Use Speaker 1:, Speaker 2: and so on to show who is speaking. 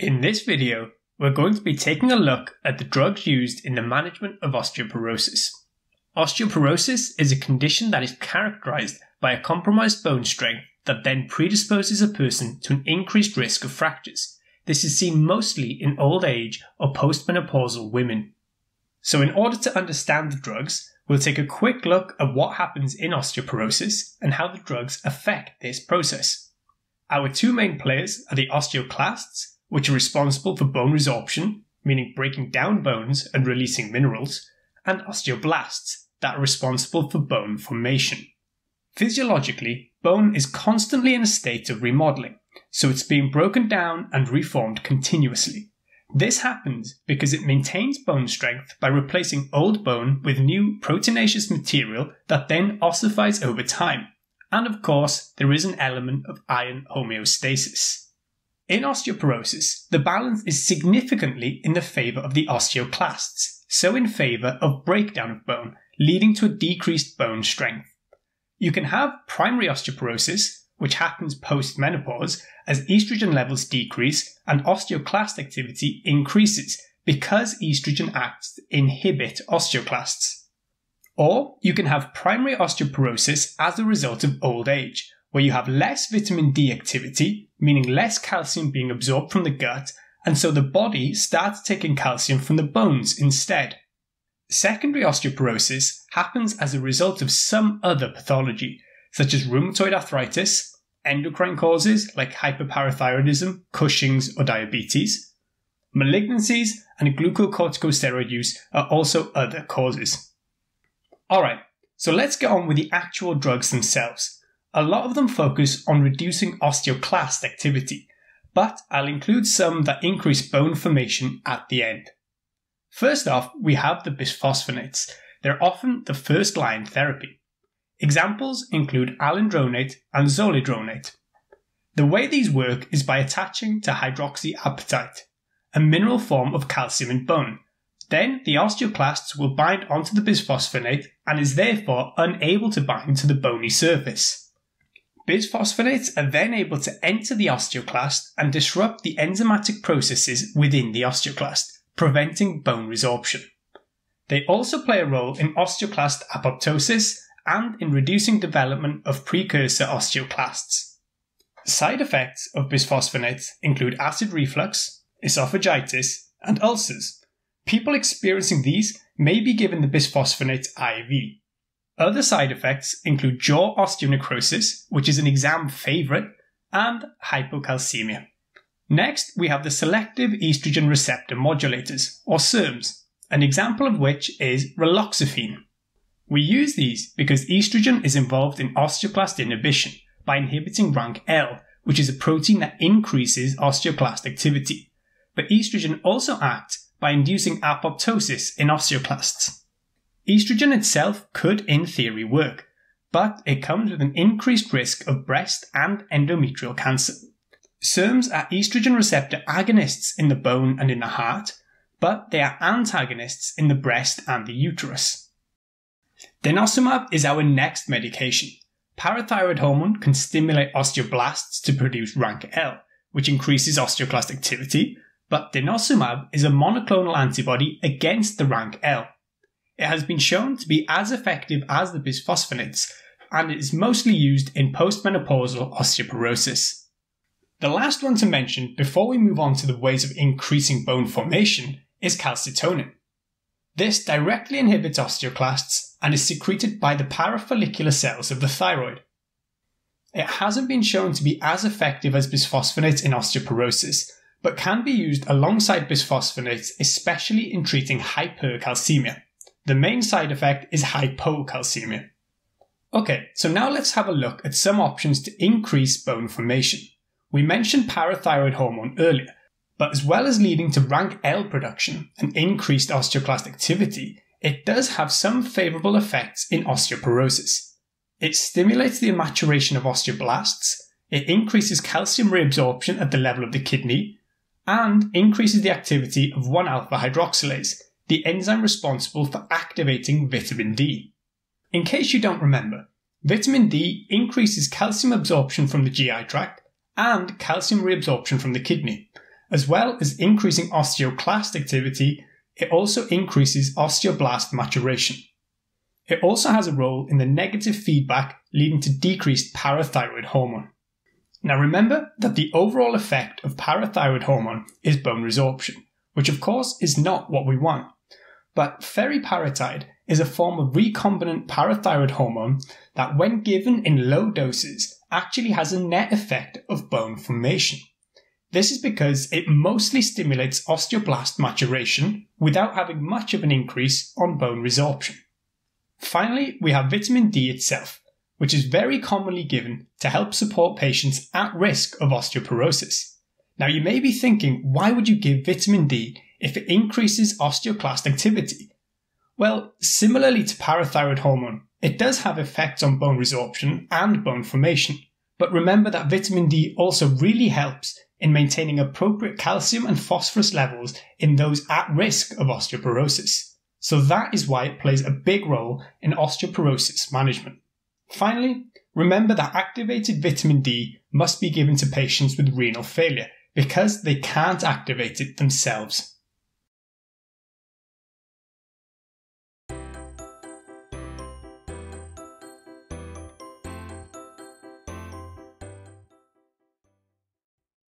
Speaker 1: In this video, we're going to be taking a look at the drugs used in the management of osteoporosis. Osteoporosis is a condition that is characterized by a compromised bone strength that then predisposes a person to an increased risk of fractures. This is seen mostly in old age or postmenopausal women. So, in order to understand the drugs, we'll take a quick look at what happens in osteoporosis and how the drugs affect this process. Our two main players are the osteoclasts, which are responsible for bone resorption, meaning breaking down bones and releasing minerals, and osteoblasts, that are responsible for bone formation. Physiologically, bone is constantly in a state of remodeling, so it's being broken down and reformed continuously. This happens because it maintains bone strength by replacing old bone with new proteinaceous material that then ossifies over time. And of course, there is an element of iron homeostasis. In osteoporosis, the balance is significantly in the favour of the osteoclasts, so in favour of breakdown of bone, leading to a decreased bone strength. You can have primary osteoporosis, which happens post menopause as estrogen levels decrease and osteoclast activity increases because estrogen acts to inhibit osteoclasts. Or you can have primary osteoporosis as a result of old age, where you have less vitamin D activity, meaning less calcium being absorbed from the gut, and so the body starts taking calcium from the bones instead. Secondary osteoporosis happens as a result of some other pathology, such as rheumatoid arthritis, endocrine causes like hyperparathyroidism, Cushing's, or diabetes. Malignancies and glucocorticosteroid use are also other causes. Alright, so let's get on with the actual drugs themselves. A lot of them focus on reducing osteoclast activity, but I'll include some that increase bone formation at the end. First off, we have the bisphosphonates. They're often the first line therapy. Examples include alendronate and zoledronate. The way these work is by attaching to hydroxyapatite, a mineral form of calcium in bone. Then the osteoclasts will bind onto the bisphosphonate and is therefore unable to bind to the bony surface. Bisphosphonates are then able to enter the osteoclast and disrupt the enzymatic processes within the osteoclast, preventing bone resorption. They also play a role in osteoclast apoptosis and in reducing development of precursor osteoclasts. Side effects of bisphosphonates include acid reflux, esophagitis, and ulcers. People experiencing these may be given the bisphosphonate IV. Other side effects include jaw osteonecrosis, which is an exam favourite, and hypocalcemia. Next, we have the selective estrogen receptor modulators, or SERMs, an example of which is raloxifene. We use these because estrogen is involved in osteoclast inhibition by inhibiting RANKL, which is a protein that increases osteoclast activity. But estrogen also acts by inducing apoptosis in osteoclasts. Estrogen itself could, in theory, work, but it comes with an increased risk of breast and endometrial cancer. SERMs are estrogen receptor agonists in the bone and in the heart, but they are antagonists in the breast and the uterus. Denosumab is our next medication. Parathyroid hormone can stimulate osteoblasts to produce RANKL, which increases osteoclast activity, but denosumab is a monoclonal antibody against the RANKL. It has been shown to be as effective as the bisphosphonates, and it is mostly used in postmenopausal osteoporosis. The last one to mention before we move on to the ways of increasing bone formation is calcitonin. This directly inhibits osteoclasts and is secreted by the parafollicular cells of the thyroid. It hasn't been shown to be as effective as bisphosphonates in osteoporosis, but can be used alongside bisphosphonates, especially in treating hypercalcemia. The main side effect is hypocalcemia. Okay, so now let's have a look at some options to increase bone formation. We mentioned parathyroid hormone earlier, but as well as leading to RANKL production and increased osteoclast activity, it does have some favourable effects in osteoporosis. It stimulates the maturation of osteoblasts, it increases calcium reabsorption at the level of the kidney, and increases the activity of 1 alpha hydroxylase, the enzyme responsible for activating vitamin D. In case you don't remember, vitamin D increases calcium absorption from the GI tract and calcium reabsorption from the kidney. As well as increasing osteoclast activity, it also increases osteoblast maturation. It also has a role in the negative feedback leading to decreased parathyroid hormone. Now remember that the overall effect of parathyroid hormone is bone resorption, which of course is not what we want. But feriparatide is a form of recombinant parathyroid hormone that, when given in low doses, actually has a net effect of bone formation. This is because it mostly stimulates osteoblast maturation without having much of an increase on bone resorption. Finally, we have vitamin D itself, which is very commonly given to help support patients at risk of osteoporosis. Now, you may be thinking, why would you give vitamin D if it increases osteoclast activity? Well, similarly to parathyroid hormone, it does have effects on bone resorption and bone formation. But remember that vitamin D also really helps in maintaining appropriate calcium and phosphorus levels in those at risk of osteoporosis. So that is why it plays a big role in osteoporosis management. Finally, remember that activated vitamin D must be given to patients with renal failure because they can't activate it themselves.